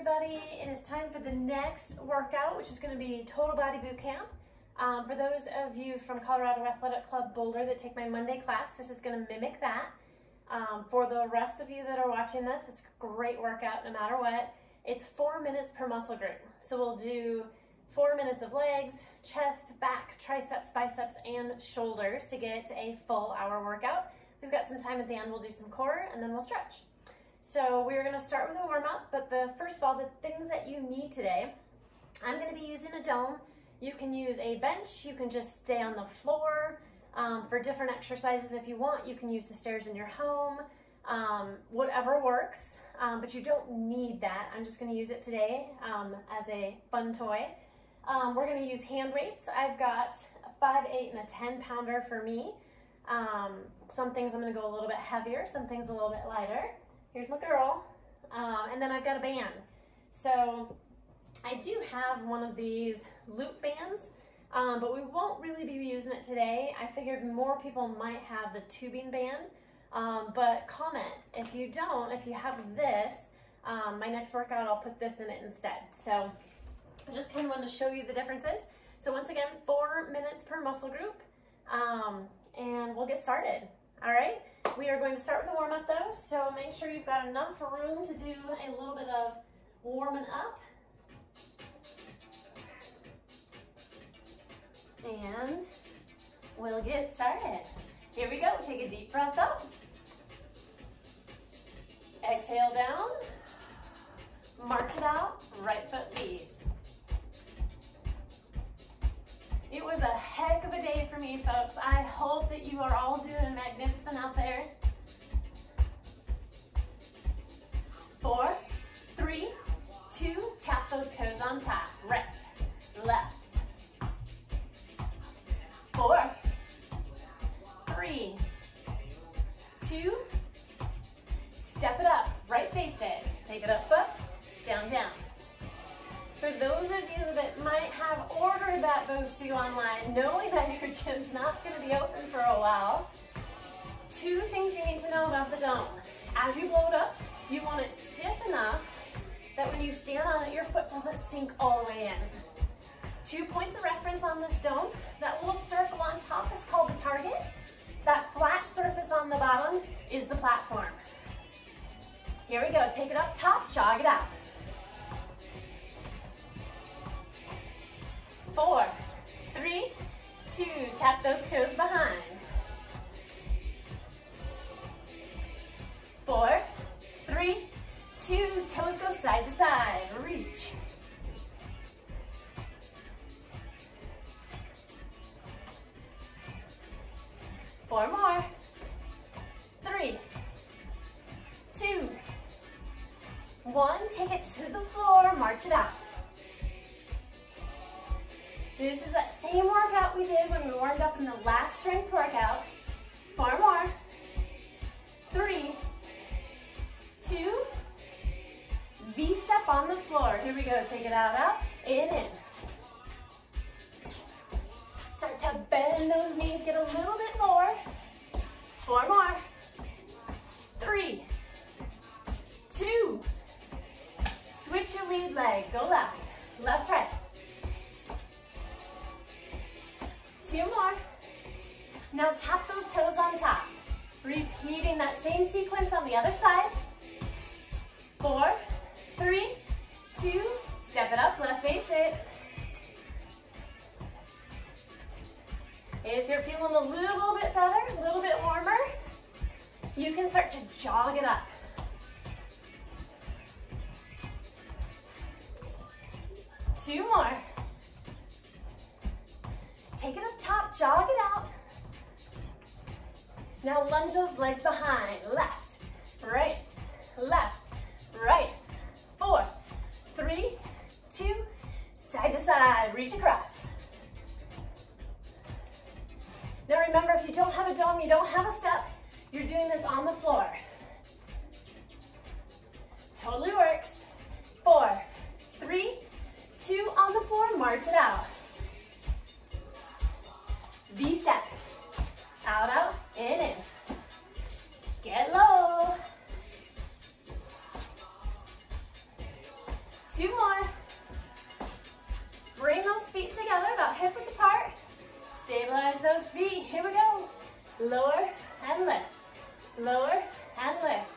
everybody. It is time for the next workout, which is going to be Total Body Boot Camp. Um, for those of you from Colorado Athletic Club Boulder that take my Monday class, this is going to mimic that. Um, for the rest of you that are watching this, it's a great workout no matter what. It's four minutes per muscle group. So we'll do four minutes of legs, chest, back, triceps, biceps, and shoulders to get a full hour workout. We've got some time at the end, we'll do some core, and then we'll stretch. So we're gonna start with a warm up, but the first of all, the things that you need today, I'm gonna be using a dome. You can use a bench, you can just stay on the floor. Um, for different exercises, if you want, you can use the stairs in your home, um, whatever works, um, but you don't need that. I'm just gonna use it today um, as a fun toy. Um, we're gonna use hand weights. I've got a five, eight, and a 10 pounder for me. Um, some things I'm gonna go a little bit heavier, some things a little bit lighter. Here's my girl. Um, and then I've got a band. So I do have one of these loop bands, um, but we won't really be using it today. I figured more people might have the tubing band, um, but comment if you don't, if you have this, um, my next workout, I'll put this in it instead. So I just kind of wanted to show you the differences. So once again, four minutes per muscle group, um, and we'll get started. All right, we are going to start with a warm up though, so make sure you've got enough room to do a little bit of warming up. And we'll get started. Here we go, take a deep breath up. Exhale down, march it out, right foot leads. It was a heck of a day for me, folks. I hope that you are all doing magnificent out there. Four, three, two, tap those toes on top. Right, left. Four, three, two, those of you that might have ordered that BOSU online, knowing that your gym's not gonna be open for a while, two things you need to know about the dome. As you blow it up, you want it stiff enough that when you stand on it, your foot doesn't sink all the way in. Two points of reference on this dome. That little circle on top is called the target. That flat surface on the bottom is the platform. Here we go, take it up top, jog it out. Four, three, two, tap those toes behind. Four, three, two, toes go side to side, reach. Four more, three, two, one, take it to the floor, march it out. This is that same workout we did when we warmed up in the last strength workout. Four more. Three, two, V-step on the floor. Here we go, take it out, out, in, in. Start to bend those knees, get a little bit more. Four more. Three, two, switch your lead leg, go left, left, right. Two more. Now tap those toes on top. Repeating that same sequence on the other side. Four, three, two, step it up, left face it. If you're feeling a little bit better, a little bit warmer, you can start to jog it up. Two more. Jog it out. Now lunge those legs behind. Left, right, left, right. Four, three, two, side to side. Reach across. Now remember, if you don't have a dome, you don't have a step, you're doing this on the floor. Totally works. Four, three, two on the floor, march it out. V-step. Out, out, in, in. Get low. Two more. Bring those feet together, about hip width apart. Stabilize those feet. Here we go. Lower and lift. Lower and lift.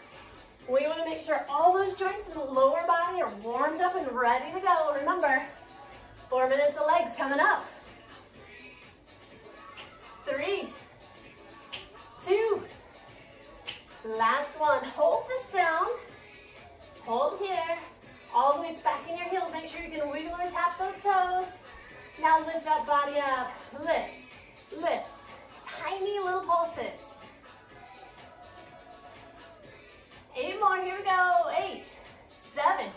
We want to make sure all those joints in the lower body are warmed up and ready to go. Remember, four minutes of legs coming up. Last one. Hold this down. Hold here. All the weights back in your heels. Make sure you can wiggle and tap those toes. Now lift that body up. Lift, lift. Tiny little pulses. Eight more, here we go. Eight, seven,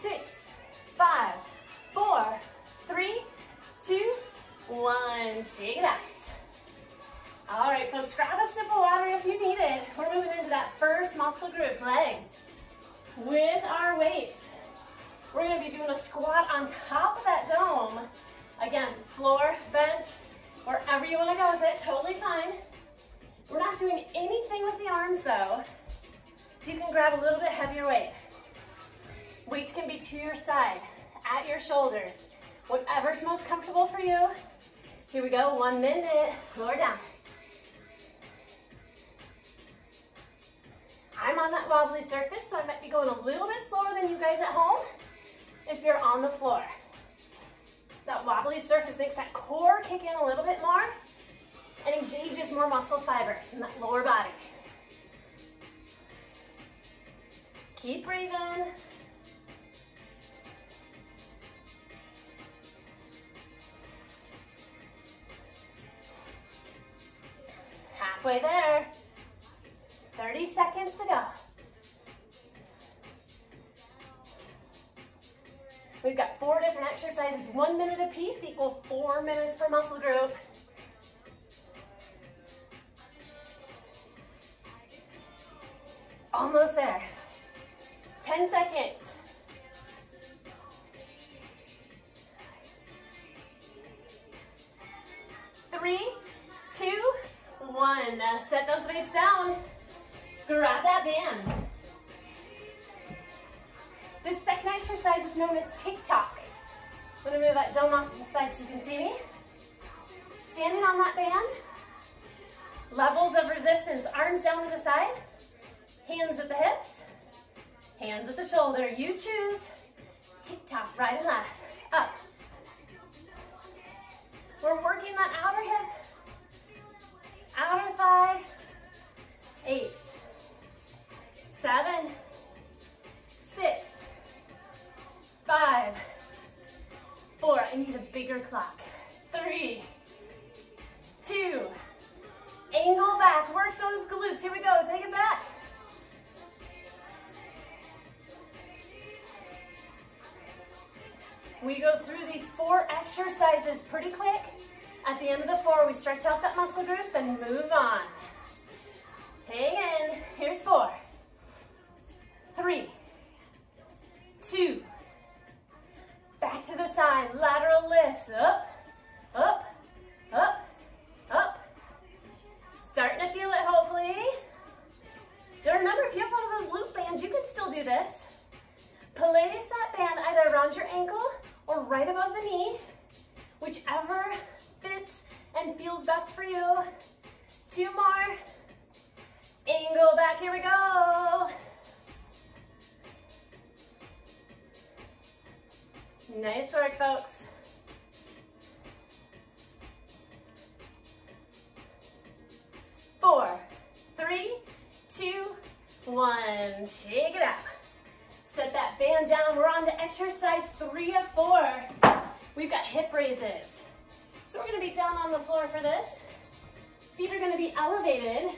six, five, four, three, two, one. Shake it out. All right, folks, grab a sip of water if you need it. We're moving into that first muscle group, legs, with our weights. We're gonna be doing a squat on top of that dome. Again, floor, bench, wherever you wanna go with it, totally fine. We're not doing anything with the arms though, so you can grab a little bit heavier weight. Weights can be to your side, at your shoulders, whatever's most comfortable for you. Here we go, one minute, lower down. I'm on that wobbly surface, so I might be going a little bit slower than you guys at home if you're on the floor. That wobbly surface makes that core kick in a little bit more and engages more muscle fibers in that lower body. Keep breathing. Halfway there. 30 seconds. We've got four different exercises, one minute apiece piece equal four minutes per muscle group. Almost there. Two more. Angle back, here we go. Nice work, folks. Four, three, two, one. Shake it out. Set that band down. We're on to exercise three of four. We've got hip raises. So we're gonna be down on the floor for this. Feet are gonna be elevated.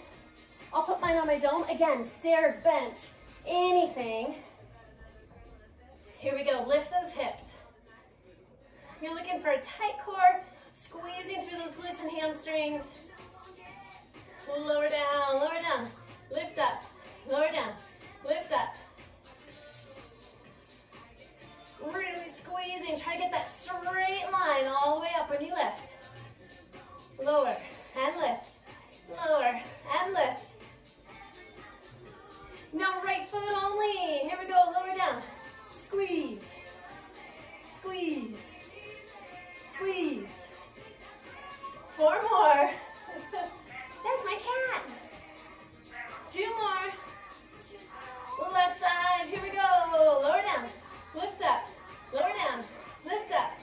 I'll put mine on my dome. Again, stair, bench, anything. Here we go, lift those hips. You're looking for a tight core, squeezing through those glutes and hamstrings. Lower down, lower down, lift up, lower down, lift up. Really squeezing, try to get that straight line all the way up when you lift. Lower and lift, Lower and lift. Now right foot only. Here we go, lower down. Squeeze. Squeeze. Squeeze. Four more. That's my cat. Two more. Left side, here we go. Lower down, lift up, lower down, lift up.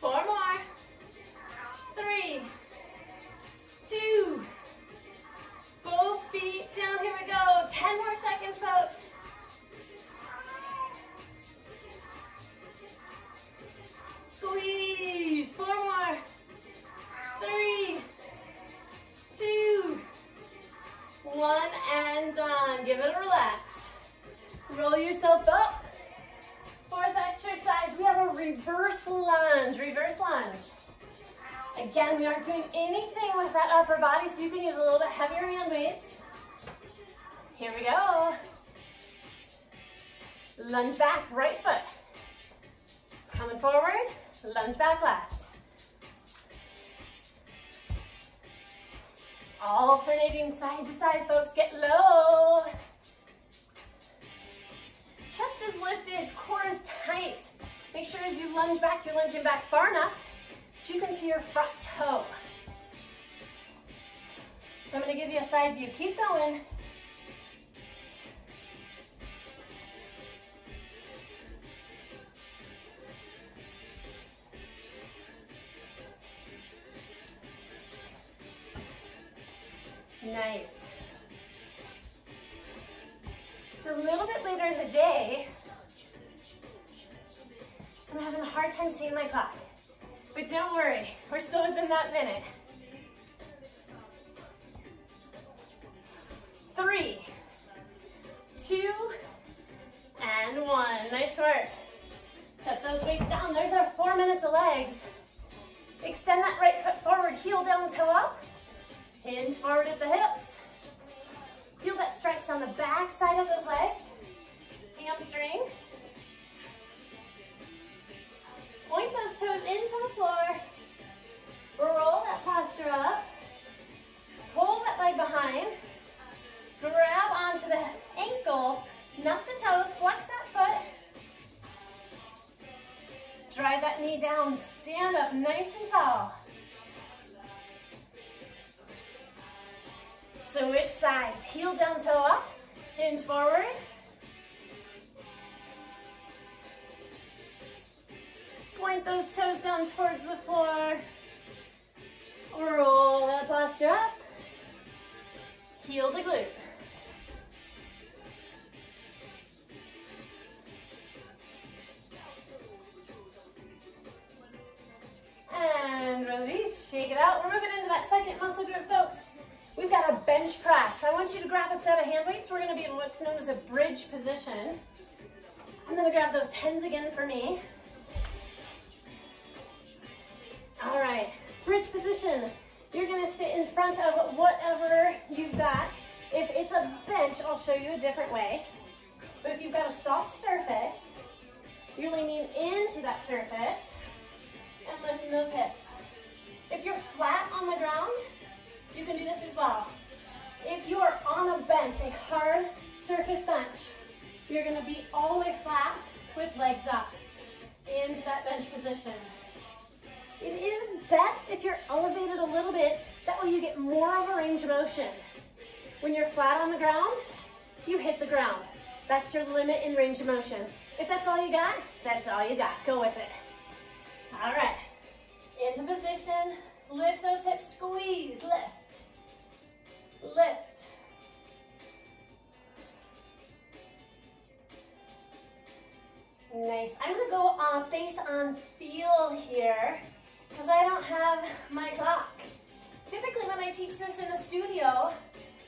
Four more. Side view. Keep going. Heel down, toe up. Hinge forward at the hips. Feel that stretch down the back side of those legs. Hamstring. Point those toes into the floor. Roll that posture up. Pull that leg behind. Grab onto the ankle. Nut the toes. Flex that foot. Drive that knee down. Stand up nice and tall. Switch sides. Heel down, toe up. Hinge forward. Point those toes down towards the floor. Roll that posture up. Heel to glute. And release, shake it out. We're moving into that second muscle group, folks. We've got a bench press. I want you to grab a set of hand weights. We're gonna be in what's known as a bridge position. I'm gonna grab those 10s again for me. All right, bridge position. You're gonna sit in front of whatever you've got. If it's a bench, I'll show you a different way. But if you've got a soft surface, you're leaning into that surface and lifting those hips. If you're flat on the ground, you can do this as well. If you're on a bench, a hard surface bench, you're gonna be all the way flat with legs up into that bench position. It is best if you're elevated a little bit, that way you get more of a range of motion. When you're flat on the ground, you hit the ground. That's your limit in range of motion. If that's all you got, that's all you got. Go with it. All right, into position, lift those hips, squeeze, lift, lift. Nice. I'm gonna go on base on feel here because I don't have my clock. Typically when I teach this in the studio,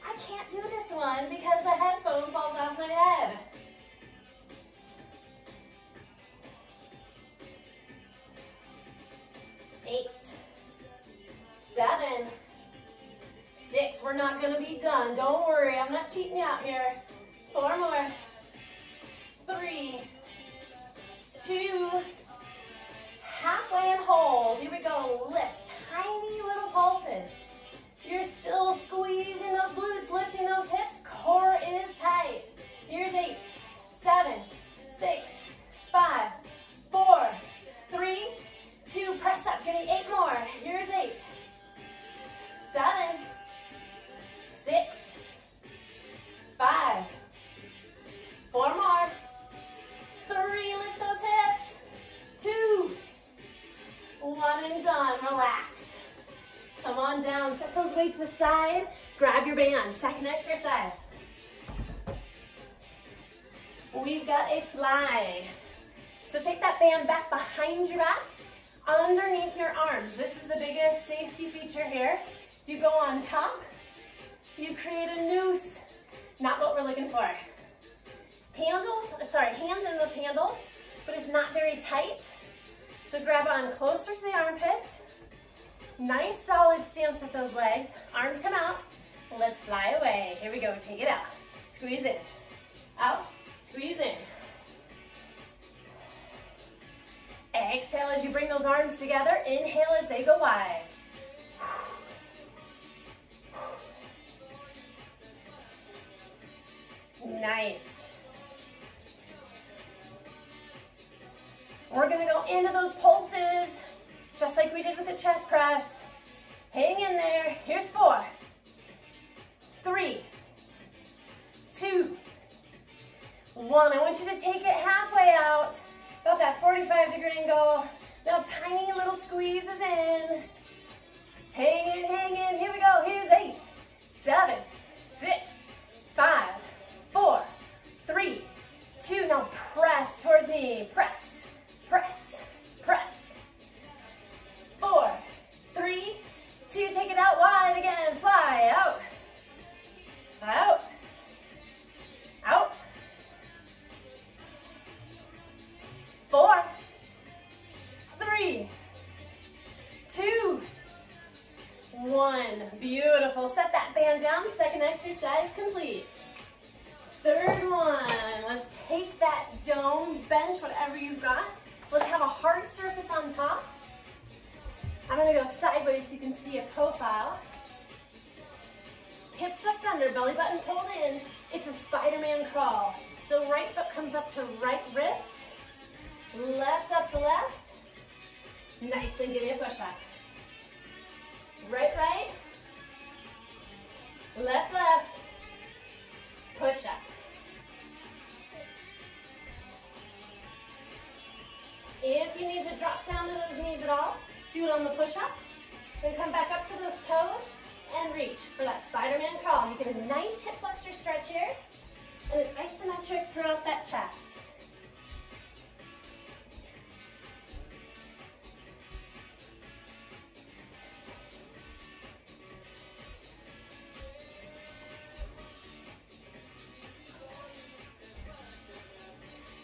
I can't do this one because the headphone falls off my head. Eight, seven, six. We're not gonna be done. Don't worry, I'm not cheating out here. Four more. Three, two, halfway and hold. Here we go, lift, tiny little pulses. You're still squeezing those glutes, lifting those hips, core is tight. Here's eight, seven, six, five, four, three, two, press up, getting eight more. Here's eight, seven, six, five, four more, three, lift those hips, two, one and done, relax. Come on down, set those weights aside, grab your band, second exercise. We've got a fly. So take that band back behind your back, underneath your arms. This is the biggest safety feature here. If you go on top, you create a noose. Not what we're looking for. Handles, sorry, hands in those handles, but it's not very tight. So grab on closer to the armpits. Nice solid stance with those legs. Arms come out. Let's fly away. Here we go, take it out. Squeeze in. Out, squeeze in. Exhale as you bring those arms together. Inhale as they go wide. Nice. We're gonna go into those pulses, just like we did with the chest press. Hang in there. Here's four, three, two, one. I want you to take it halfway out, about that 45 degree angle. Now tiny little squeezes in. Hang in, hang in. Here we go. Here's eight, seven, six, five, four, three, two. Now press towards me. Press, press, press. Four, three, two. Take it out wide again. Fly out, out, out. Four, three, two, one. Beautiful. Set that band down. Second exercise complete. Third one, let's take that dome, bench, whatever you've got. Let's have a hard surface on top. I'm gonna go sideways so you can see a profile. Hips tucked under, belly button pulled in. It's a Spider-Man crawl. So right foot comes up to right wrist, left up to left. Nice, and give me a push up. Right, right, left, left, push up. If you need to drop down to those knees at all, do it on the push-up. Then come back up to those toes and reach for that Spider-Man crawl. You get a nice hip flexor stretch here and an isometric throughout that chest.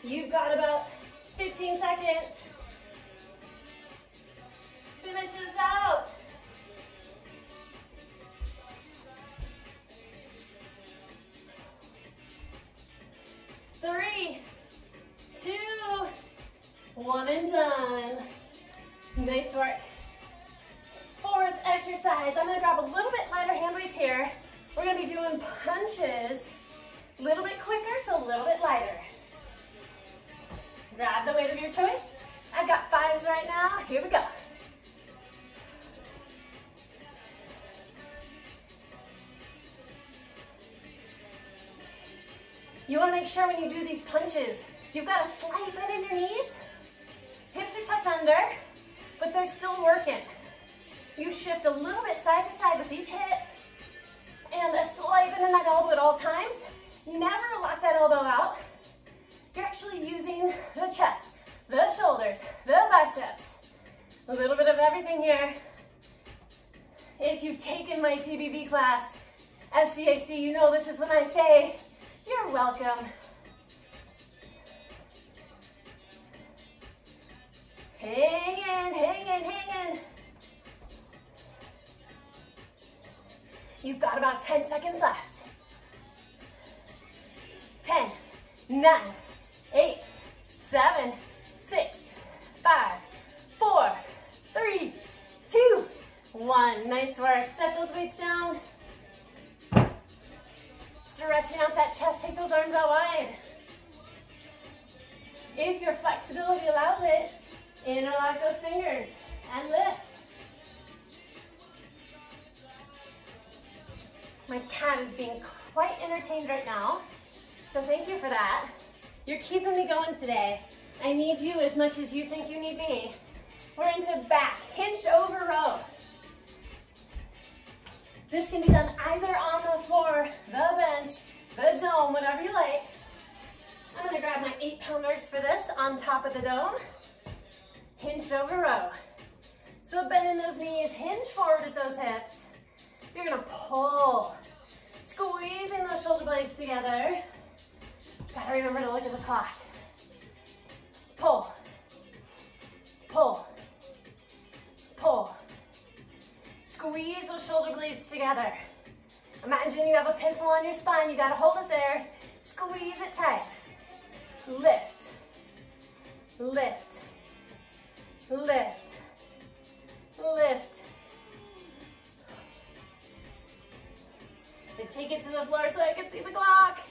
You've got about 15 seconds. Finish this out. Three, two, one and done. Nice work. Fourth exercise, I'm gonna grab a little bit lighter hand weights here. We're gonna be doing punches, a little bit quicker, so a little bit lighter. Grab the weight of your choice. I've got fives right now. Here we go. You want to make sure when you do these punches, you've got a slight bend in your knees. Hips are tucked under, but they're still working. You shift a little bit side to side with each hit and a slight bend in that elbow at all times. Never lock that elbow out. You're actually using the chest, the shoulders, the biceps. A little bit of everything here. If you've taken my TBB class, SCAC, you know this is when I say, you're welcome. Hang in, hang in, hang in. You've got about 10 seconds left. 10, 9, eight, seven, six, five, four, three, two, one. Nice work. Set those weights down. Stretching out that chest. Take those arms out wide. If your flexibility allows it, interlock those fingers and lift. My cat is being quite entertained right now, so thank you for that. You're keeping me going today. I need you as much as you think you need me. We're into back, hinge over row. This can be done either on the floor, the bench, the dome, whatever you like. I'm gonna grab my eight pounders for this on top of the dome. Hinged over row. So bend in those knees, hinge forward at those hips. You're gonna pull squeezing those shoulder blades together. Gotta remember to look at the clock. Pull, pull, pull. Squeeze those shoulder blades together. Imagine you have a pencil on your spine, you gotta hold it there. Squeeze it tight. Lift, lift, lift, lift. And take it to the floor so I can see the clock.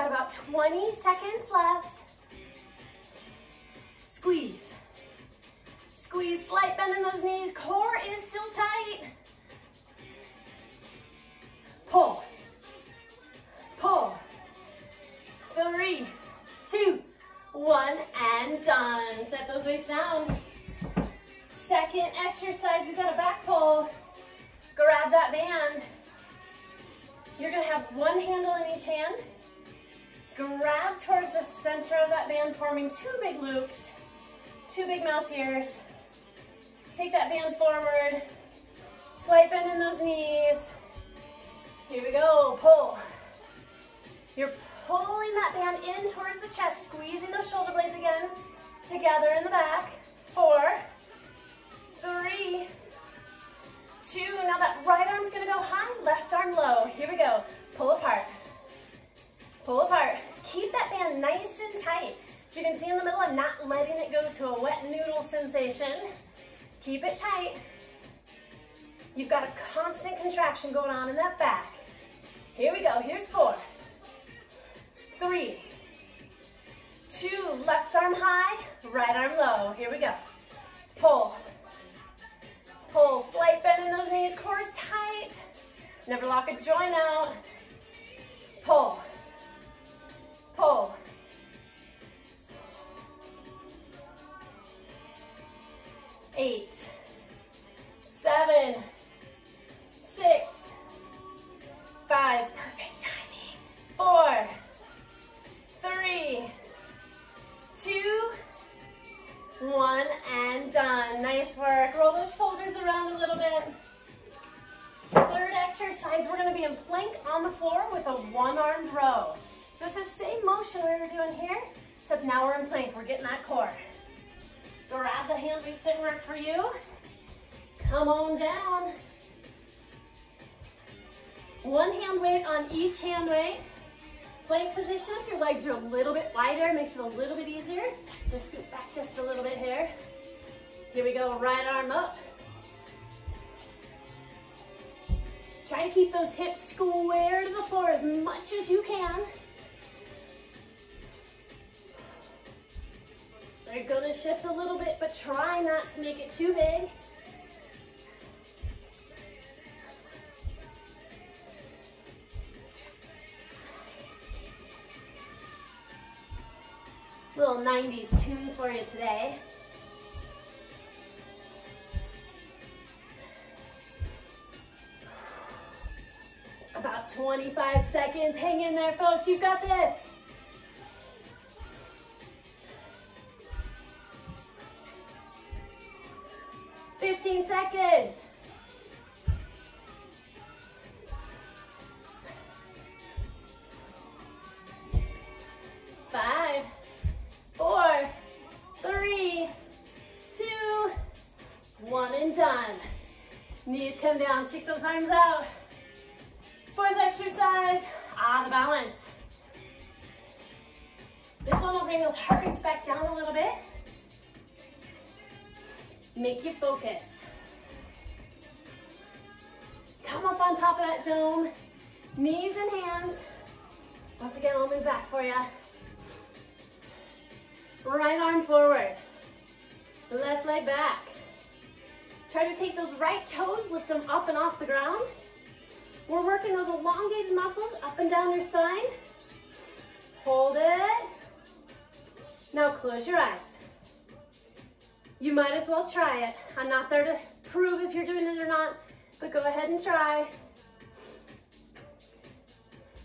Got about 20 seconds left. Squeeze. Squeeze, slight bend in those knees. Core is still tight. Pull. Pull. Three, two, one, and done. Set those weights down. Second exercise, we've got a back pull. Grab that band. You're gonna have one handle in each hand. Grab towards the center of that band, forming two big loops, two big mouse ears. Take that band forward. Slight bend in those knees. Here we go, pull. You're pulling that band in towards the chest, squeezing those shoulder blades again, together in the back. Four, three, two. Now that right arm's gonna go high, left arm low. Here we go, pull apart. Pull apart. Keep that band nice and tight. As you can see in the middle, I'm not letting it go to a wet noodle sensation. Keep it tight. You've got a constant contraction going on in that back. Here we go, here's four, three, two, left arm high, right arm low. Here we go. Pull, pull, slight bend in those knees, core is tight. Never lock a joint out. Pull, pull. Eight, seven, six, five, perfect timing. Four, three, two, one, and done. Nice work. Roll those shoulders around a little bit. Third exercise, we're gonna be in plank on the floor with a one-armed row. So it's the same motion we were doing here, except now we're in plank. We're getting that core. Grab the hand weights that work for you. Come on down. One hand weight on each hand weight. Plank position, if your legs are a little bit wider, makes it a little bit easier. Just scoot back just a little bit here. Here we go, right arm up. Try to keep those hips square to the floor as much as you can. They're gonna shift a little bit, but try not to make it too big. Little 90s tunes for you today. About 25 seconds. Hang in there, folks. You've got this. Fifteen seconds. Five, four, three, two, one, and done. Knees come down, shake those arms out. Fourth exercise, ah, the balance. This one will bring those heart rates back down a little bit. Make you focus. Come up on top of that dome, knees and hands. Once again, I'll move back for you. Right arm forward, left leg back. Try to take those right toes, lift them up and off the ground. We're working those elongated muscles up and down your spine. Hold it. Now close your eyes. You might as well try it. I'm not there to prove if you're doing it or not, but go ahead and try.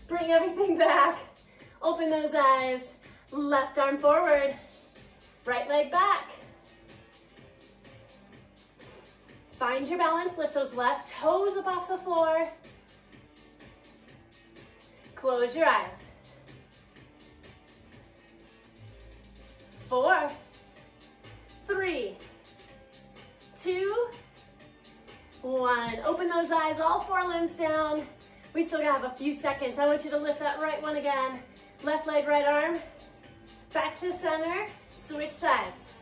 Bring everything back. Open those eyes. Left arm forward. Right leg back. Find your balance, lift those left toes up off the floor. Close your eyes. Four, three, two, one. Open those eyes, all four limbs down. We still have a few seconds. I want you to lift that right one again. Left leg, right arm. Back to center, switch sides.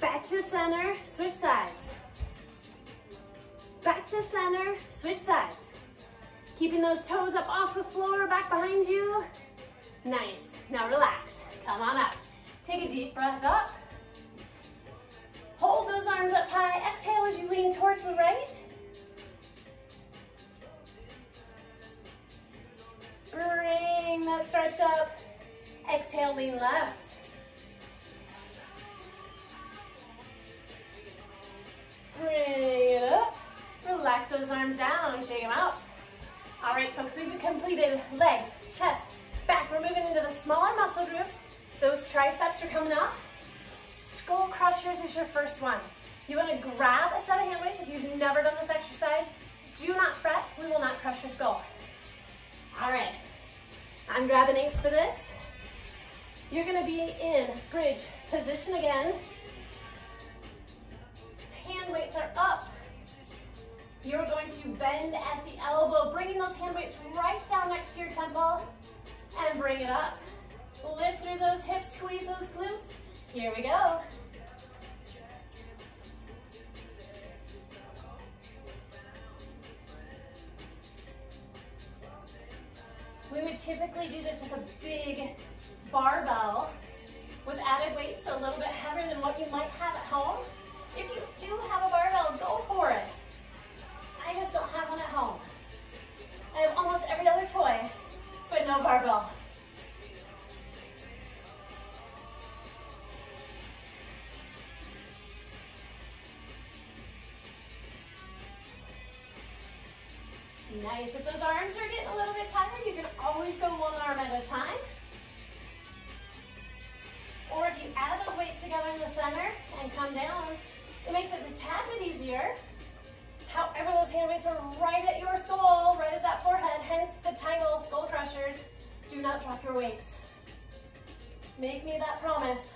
Back to center, switch sides. Back to center, switch sides. Keeping those toes up off the floor, back behind you. Nice. Now relax. Come on up. Take a deep breath up. Hold those arms up high. Exhale as you lean towards the right. Bring that stretch up. Exhale, lean left. Bring it up. Relax those arms down, shake them out. All right, folks, we've completed legs, chest, back. We're moving into the smaller muscle groups. Those triceps are coming up. Skull crushers is your first one. You wanna grab a set of hand weights if you've never done this exercise. Do not fret, we will not crush your skull. All right, I'm grabbing eights for this. You're gonna be in bridge position again. Hand weights are up. You're going to bend at the elbow, bringing those hand weights right down next to your temple and bring it up. Lift through those hips, squeeze those glutes. Here we go. We would typically do this with a big barbell with added weight, so a little bit heavier than what you might have at home. If you do have a barbell, go for it. I just don't have one at home. If those arms are getting a little bit tired, you can always go one arm at a time. Or if you add those weights together in the center and come down, it makes it a tad bit easier. However, those hand weights are right at your skull, right at that forehead, hence the title, Skull Crushers. Do not drop your weights. Make me that promise.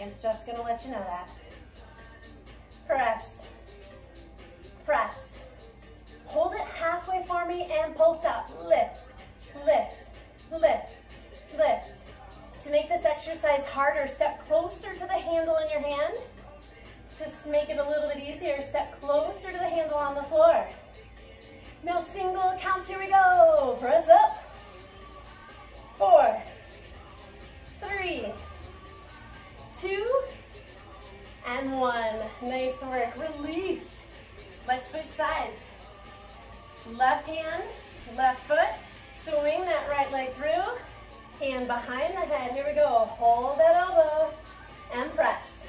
Seconds, just gonna let you know that. Press, press. Hold it halfway for me and pulse up. Lift, lift, lift, lift. To make this exercise harder, step closer to the handle in your hand. To make it a little bit easier, step closer to the handle on the floor. Now single counts, here we go. Press up. Four, Work. Release. Let's switch sides. Left hand, left foot. Swing that right leg through. Hand behind the head. Here we go. Hold that elbow and press.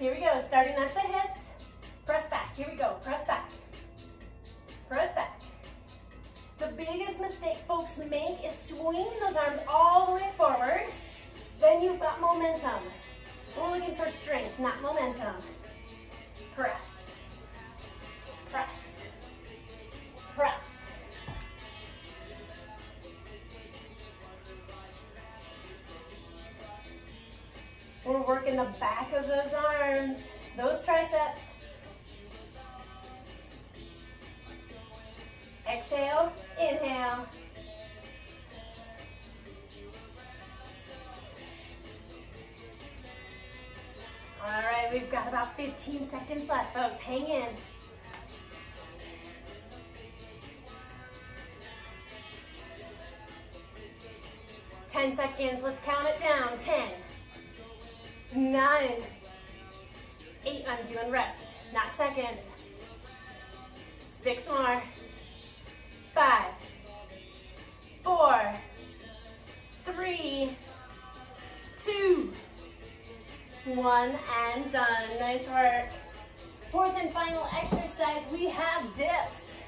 Here we go, starting at the hips, press back. Here we go, press back, press back. The biggest mistake folks make is swinging those arms all the way forward. Then you've got momentum. We're looking for strength, not momentum. Press, working the back of those arms, those triceps. Exhale, inhale. All right, we've got about 15 seconds left, folks. Hang in. Ten seconds, let's count it down. Ten, nine, eight, I'm doing reps, not seconds. Six more, five, four, three, two, one, and done. Nice work. Fourth and final exercise, we have dips.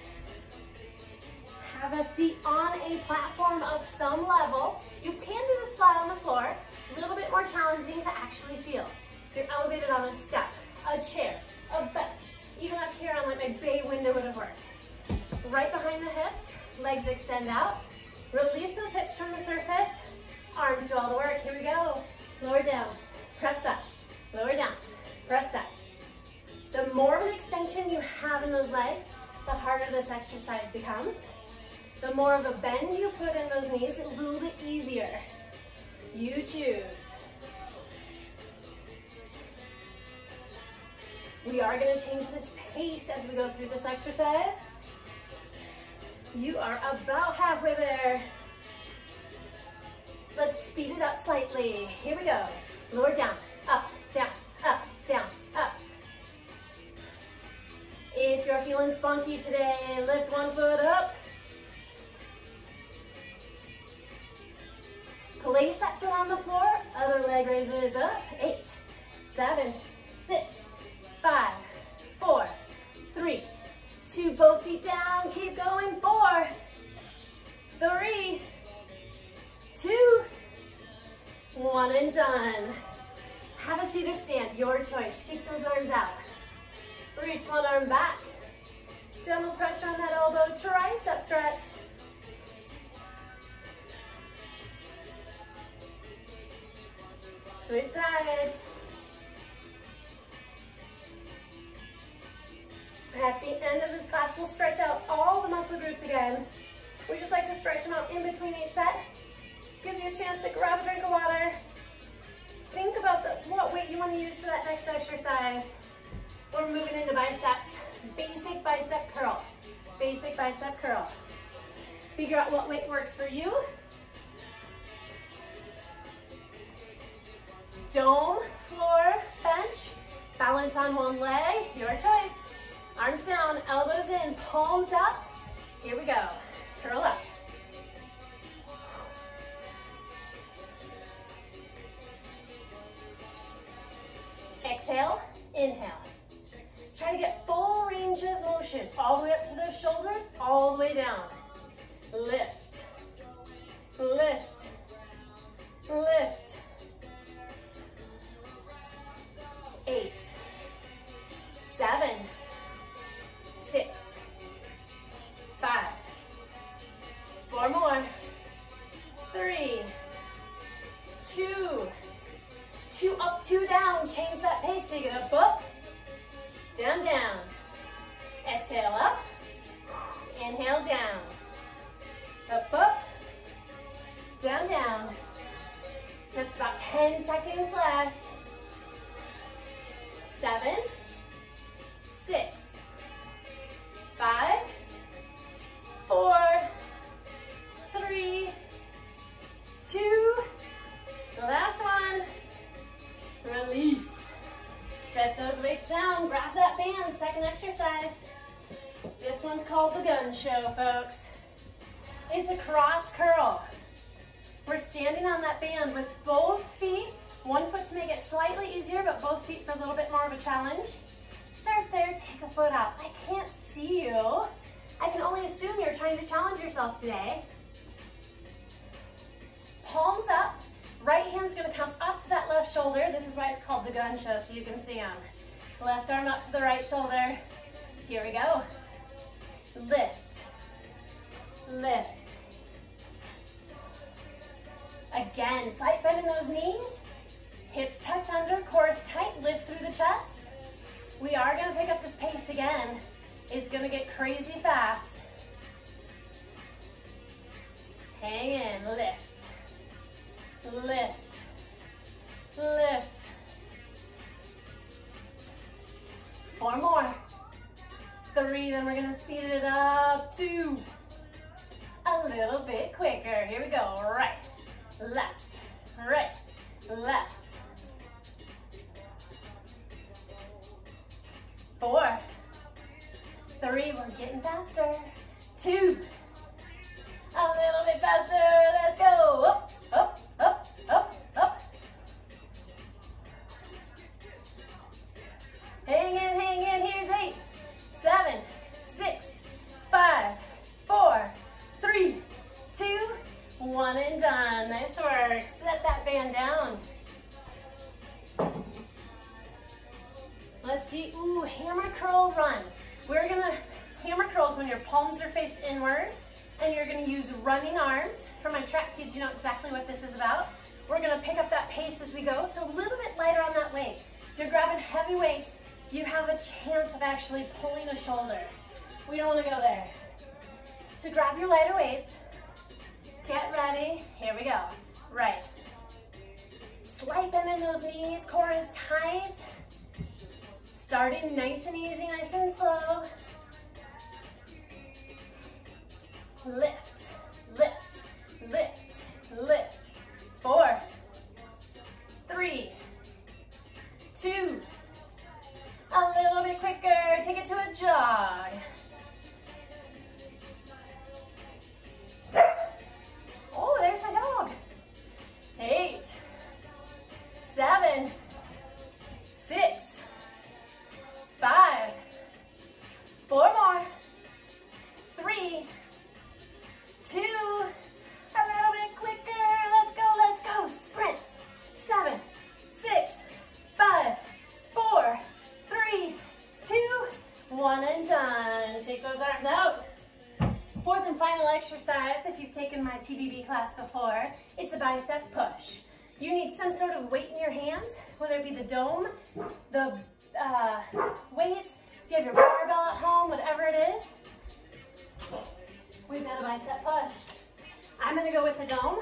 Have a seat on a platform of some level. You can do this flat on the floor. A little bit more challenging to actually feel. You're elevated on a step, a chair, a bench. Even up here on like my bay window would have worked. Right behind the hips, legs extend out. Release those hips from the surface. Arms do all the work. Here we go. Lower down, press up, lower down, press up. The more of an extension you have in those legs, the harder this exercise becomes. The more of a bend you put in those knees, a little bit easier. You choose. We are gonna change this pace as we go through this exercise. You are about halfway there. Let's speed it up slightly. Here we go. Lower down, up, down, up, down, up. If you're feeling spunky today, lift one foot up. Place that foot on the floor, other leg raises up. Eight, seven, six, five, four, three, two, both feet down, keep going. Four, three, two, one and done. Have a seat or stand, your choice. Shake those arms out. Reach one arm back. Gentle pressure on that elbow, tricep stretch. Switch sides. At the end of this class, we'll stretch out all the muscle groups again. We just like to stretch them out in between each set. Gives you a chance to grab a drink of water. Think about the, what weight you want to use for that next exercise. We're moving into biceps. Basic bicep curl. Basic bicep curl. Figure out what weight works for you. Dome, floor, bench. Balance on one leg, your choice. Arms down, elbows in, palms up. Here we go. Curl up. Exhale, inhale. Try to get full range of motion, all the way up to those shoulders, all the way down. Lift, lift, lift. Again, slight bend in those knees. Hips tucked under, core is tight, lift through the chest. We are gonna pick up this pace again. It's gonna get crazy fast. Hang in, lift, lift, lift. Four more. Three, then we're gonna speed it up. Two. A little bit quicker. Here we go. Right, left, right, left. Four. Three, we're getting faster. Two. A little bit faster. Let's go. Up, up, up, up, up. Hang in, hang in. Here's eight, seven, one and done. Nice work. Set that band down. Let's see. Ooh, hammer curl run. We're gonna hammer curls when your palms are faced inward and you're gonna use running arms. For my track kids, you know exactly what this is about. We're gonna pick up that pace as we go, so a little bit lighter on that weight. If you're grabbing heavy weights, you have a chance of actually pulling a shoulder. We don't wanna go there. So grab your lighter weights, get ready, here we go. Right. Slight bend in those knees, core is tight. Starting nice and easy, nice and slow. Lift, lift, lift, lift. The dome, the uh, weights, you have your barbell at home, whatever it is. We've got a bicep push. I'm gonna go with the dome.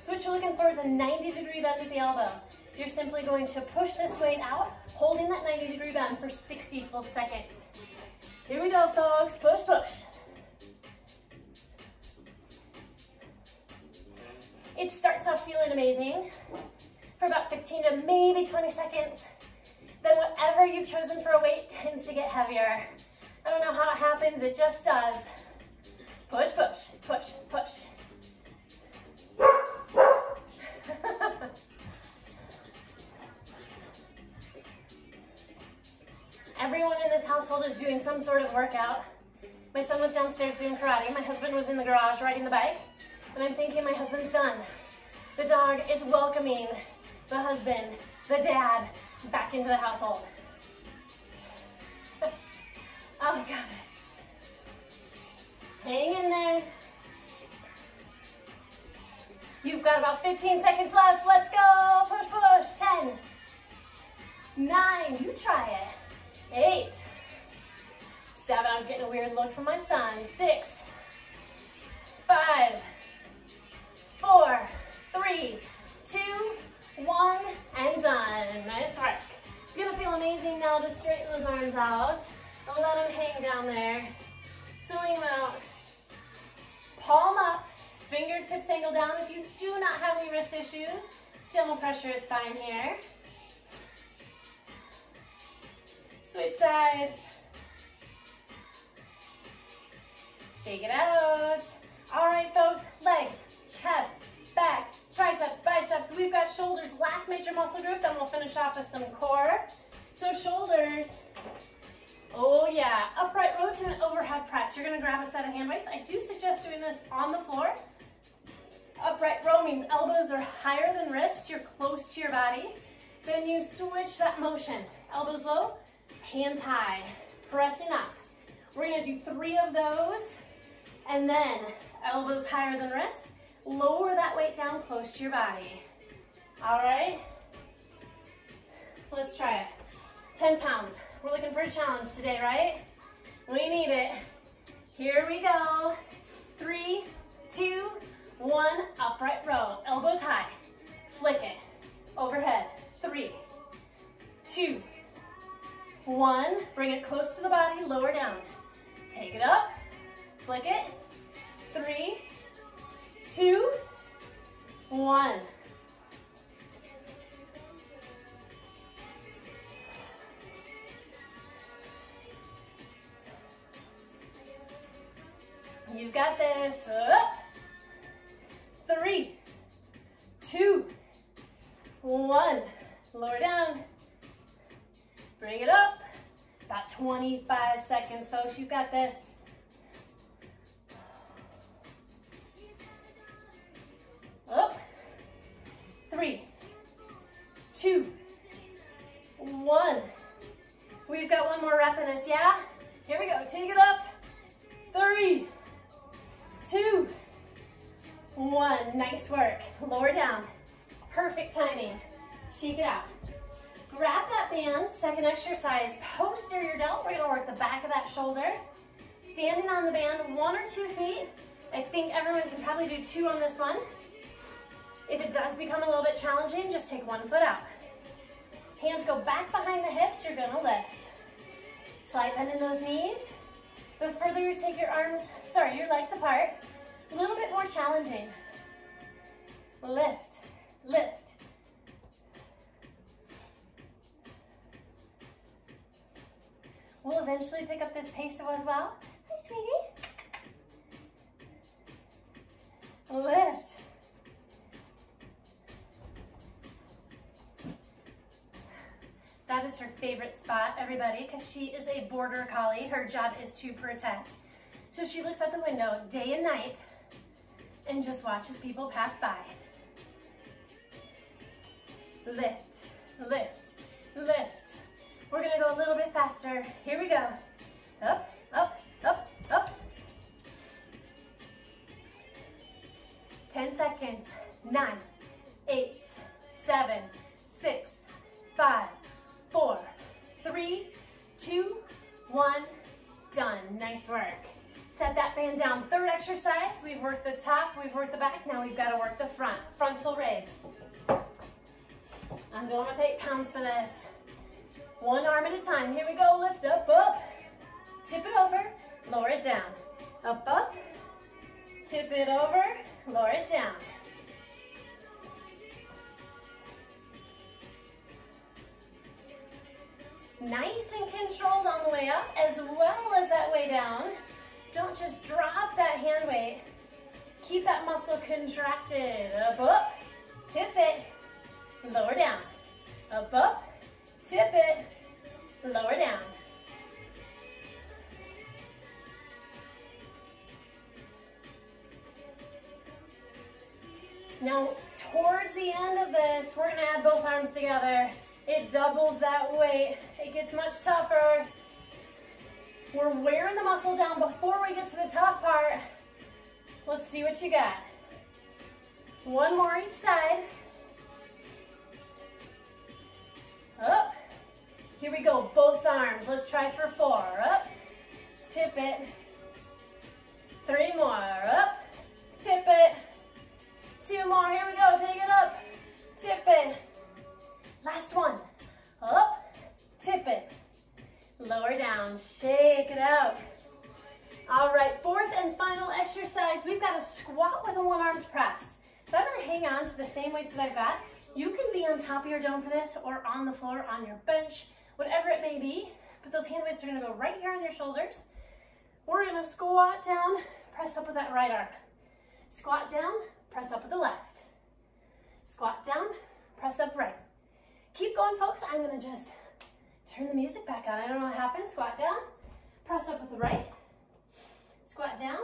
So what you're looking for is a 90 degree bend at the elbow. You're simply going to push this weight out, holding that 90 degree bend for 60 full seconds. Here we go, folks. Push, push. It starts off feeling amazing for about 15 to maybe 20 seconds. Then whatever you've chosen for a weight tends to get heavier. I don't know how it happens, it just does. Push, push, push, push. Everyone in this household is doing some sort of workout. My son was downstairs doing karate. My husband was in the garage riding the bike. And I'm thinking my husband's done. The dog is welcoming the husband, the dad, back into the household. oh, my God. Hang in there. You've got about 15 seconds left. Let's go. Push, push. 10, 9, you try it. 8, 7, I was getting a weird look from my son. 6, 5, 4, 3, 2, 1, and done. Nice work. It's gonna feel amazing now to straighten those arms out. And let them hang down there. Swing them out. Palm up, fingertips angle down. If you do not have any wrist issues, gentle pressure is fine here. Switch sides. Shake it out. All right, folks, legs, chest, back, triceps, biceps. We've got shoulders, last major muscle group, then we'll finish off with some core. So shoulders, oh yeah, upright row to an overhead press. You're gonna grab a set of hand weights. I do suggest doing this on the floor. Upright row means elbows are higher than wrists, you're close to your body. Then you switch that motion. Elbows low, hands high, pressing up. We're gonna do three of those, and then elbows higher than wrists. Lower that weight down close to your body. All right? Let's try it. 10 pounds. We're looking for a challenge today, right? We need it. Here we go. Three, two, one. Upright row. Elbows high. Flick it. Overhead. Three, two, one. Bring it close to the body. Lower down. Take it up. Flick it. Three, two, one. You got this. Up. Three, two, one. Lower down. Bring it up. About 25 seconds, folks. You got this. Two, one. We've got one more rep in us, yeah? Here we go. Take it up. Three, two, one. Nice work. Lower down. Perfect timing. Shake it out. Grab that band, second exercise, posterior delt. We're gonna work the back of that shoulder. Standing on the band, one or two feet. I think everyone can probably do two on this one. If it does become a little bit challenging, just take one foot out. Hands go back behind the hips, you're gonna lift. Slight bend in those knees. The further you take your arms, sorry, your legs apart, a little bit more challenging. Lift, lift. We'll eventually pick up this pace as well. Hi, sweetie. Is her favorite spot, everybody, because she is a border collie. Her job is to protect. So she looks out the window day and night and just watches people pass by. Lift, lift, lift. We're gonna go a little bit faster. Here we go. Up, up, up, up. 10 seconds. Nine, we've worked the top, we've worked the back, now we've got to work the front. Frontal raise. I'm going with eight pounds for this. One arm at a time. Here we go. Lift up, up. Tip it over, lower it down. Up, up. Tip it over, lower it down. Nice and controlled on the way up as well as that way down. Don't just drop that hand weight. Keep that muscle contracted. Up, up, tip it, lower down. Up, up, tip it, lower down. Now, towards the end of this, we're gonna add both arms together. It doubles that weight. It gets much tougher. We're wearing the muscle down before we get to the tough part. See what you got. One more each side. Up. Here we go, both arms. Let's try for four. Up, tip it. Three more, up, tip it. Two more, here we go, take it up, tip it. Last one, up, tip it. Lower down, shake it out. All right, fourth and final exercise, we've got a squat with a one armed press. So I'm gonna hang on to the same weights that I've got. You can be on top of your dome for this or on the floor on your bench, whatever it may be, but those hand weights are gonna go right here on your shoulders. We're gonna squat down, press up with that right arm. Squat down, press up with the left. Squat down, press up right. Keep going, folks. I'm gonna just turn the music back on. I don't know what happened. Squat down, press up with the right. Squat down,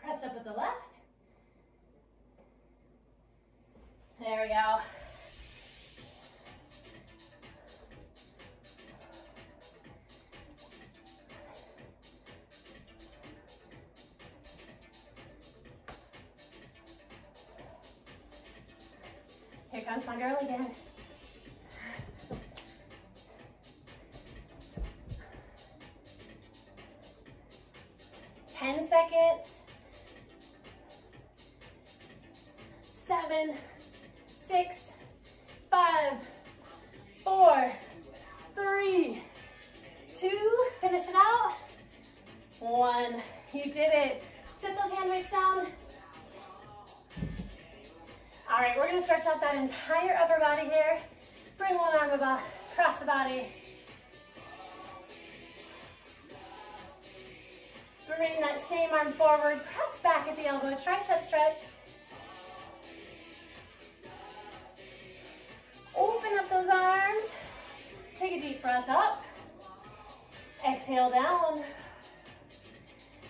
press up with the left. There we go. Here comes my girl again. All right, we're gonna stretch out that entire upper body here. Bring one arm above, across the body. Bring that same arm forward, press back at the elbow, tricep stretch. Open up those arms. Take a deep breath up. Exhale down.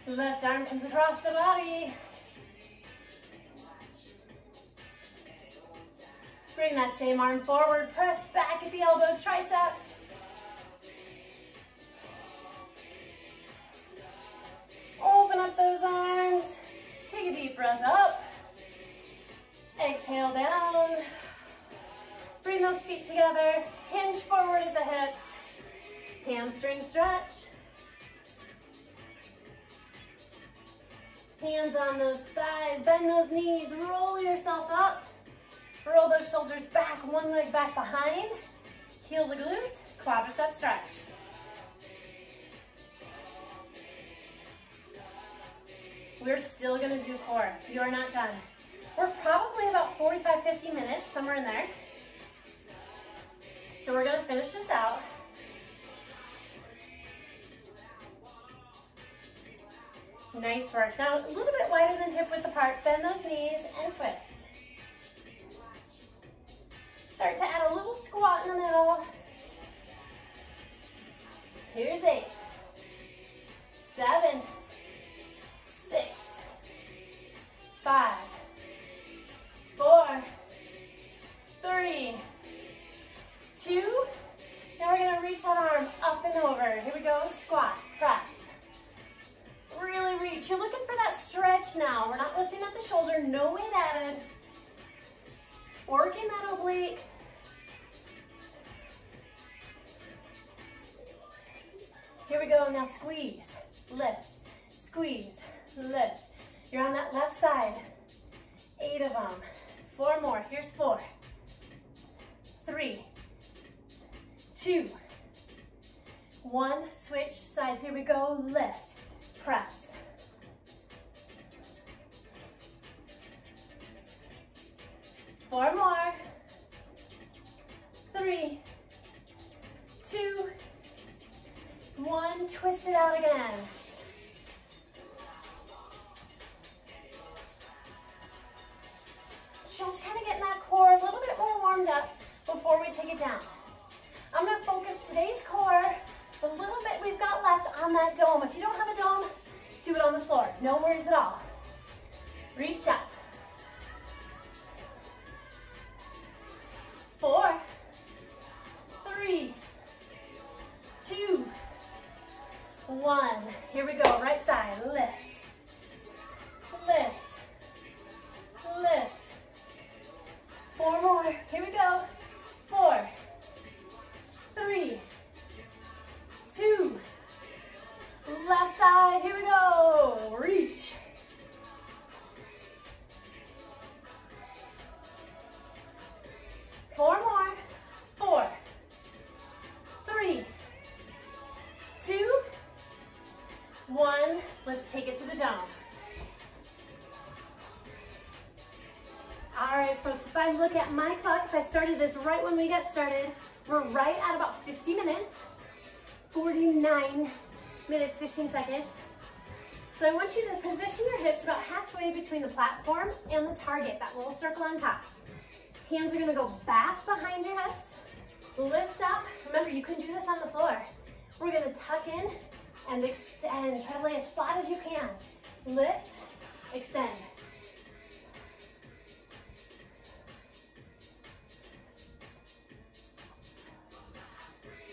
Left arm comes across the body. Bring that same arm forward, press back at the elbow, triceps. Open up those arms. Take a deep breath up. Exhale down. Bring those feet together. Hinge forward at the hips. Hamstring stretch. Hands on those thighs. Bend those knees. Roll yourself up. Roll those shoulders back. One leg back behind. Heel the glute. Quadricep stretch. We're still gonna do core. You're not done. We're probably about 45, 50 minutes, somewhere in there. So we're gonna finish this out. Nice work. Now, a little bit wider than hip width apart. Bend those knees and twist. Start to add a little squat in the middle. Here's eight, seven, squeeze, lift, squeeze, lift. You're on that left side. Eight of them. Four more, here's four. Three, two, one, switch sides. Here we go, lift, press. Look at my clock, if I started this right when we got started, we're right at about 50 minutes. 49 minutes, 15 seconds. So I want you to position your hips about halfway between the platform and the target, that little circle on top. Hands are gonna go back behind your hips, lift up. Remember, you can do this on the floor. We're gonna tuck in and extend. Try to lay as flat as you can. Lift, extend.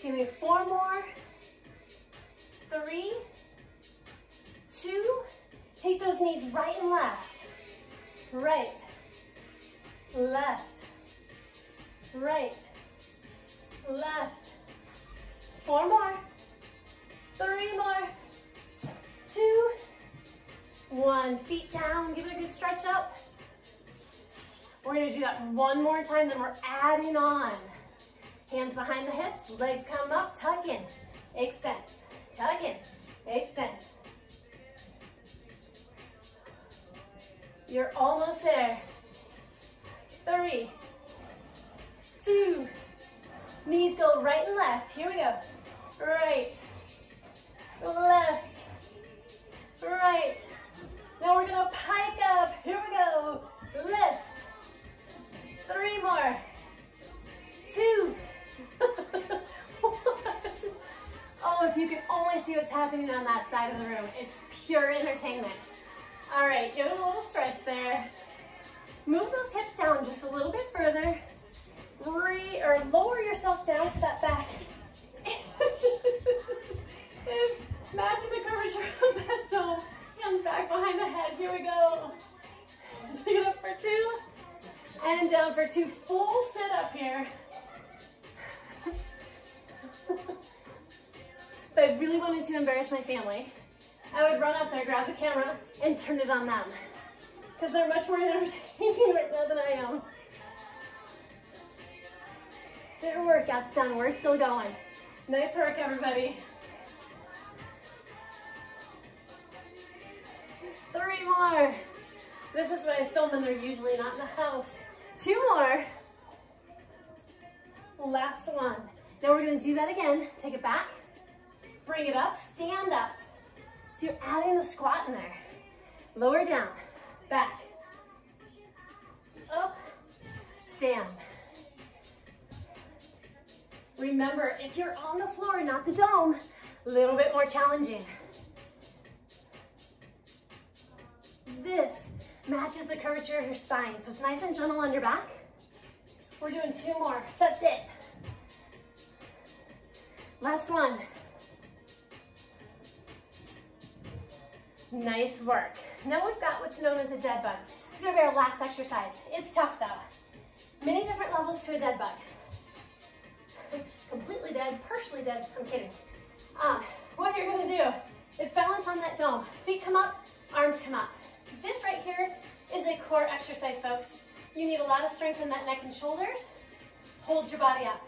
Give me four more. Three, two, take those knees right and left. Right, left, right, left. Four more, three more, two, one. Feet down, give it a good stretch up. We're gonna do that one more time, then we're adding on. Hands behind the hips, legs come up, tuck in, extend, tuck in, extend. You're almost there. Three, two, knees go right and left. Here we go. Right, left, right. Now we're gonna pike up. Here we go. Lift. Three more. Two. See what's happening on that side of the room. It's pure entertainment. All right, give it a little stretch there. Move those hips down just a little bit further. Re or lower yourself down that back is matching the curvature of that dome. Hands back behind the head. Here we go. Take it up for two and down for two. Full sit up here. if I really wanted to embarrass my family, I would run up there, grab the camera, and turn it on them. Because they're much more entertaining right now than I am. Their workout's done, we're still going. Nice work, everybody. Three more. This is what I film when they're usually not in the house. Two more. Last one. Now we're gonna do that again. Take it back, bring it up, stand up. So you're adding a squat in there. Lower down, back, up, stand. Remember, if you're on the floor, not the dome, a little bit more challenging. This matches the curvature of your spine, so it's nice and gentle on your back. We're doing two more, that's it. Last one. Nice work. Now we've got what's known as a dead bug. It's gonna be our last exercise. It's tough though. Many different levels to a dead bug. Completely dead, partially dead, I'm kidding. Um, what you're gonna do is balance on that dome. Feet come up, arms come up. This right here is a core exercise, folks. You need a lot of strength in that neck and shoulders. Hold your body up.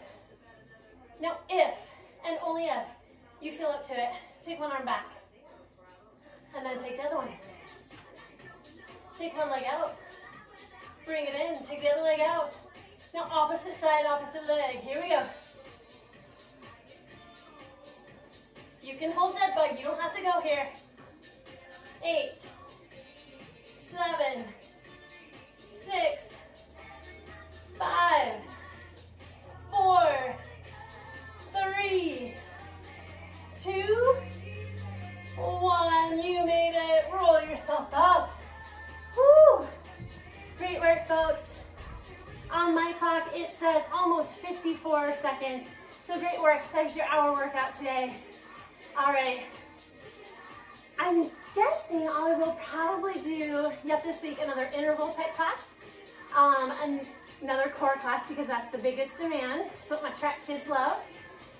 Now, if, and only if, you feel up to it, take one arm back. And then take the other one. Take one leg out. Bring it in, take the other leg out. Now opposite side, opposite leg. Here we go. You can hold that bug, you don't have to go here. Eight, seven, six, five, four, three, two, one. You made it. Roll yourself up. Woo! Great work, folks. On my clock, it says almost 54 seconds. So great work. There's your hour workout today. All right. I'm guessing I will probably do, yep, this week, another interval type class. Um, and another core class because that's the biggest demand. It's what my track kids love.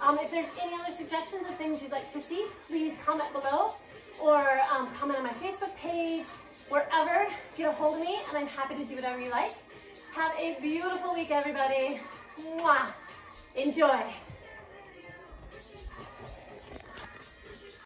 Um, if there's any other suggestions of things you'd like to see, please comment below or um, comment on my Facebook page, wherever, get a hold of me and I'm happy to do whatever you like. Have a beautiful week, everybody. Mwah. Enjoy.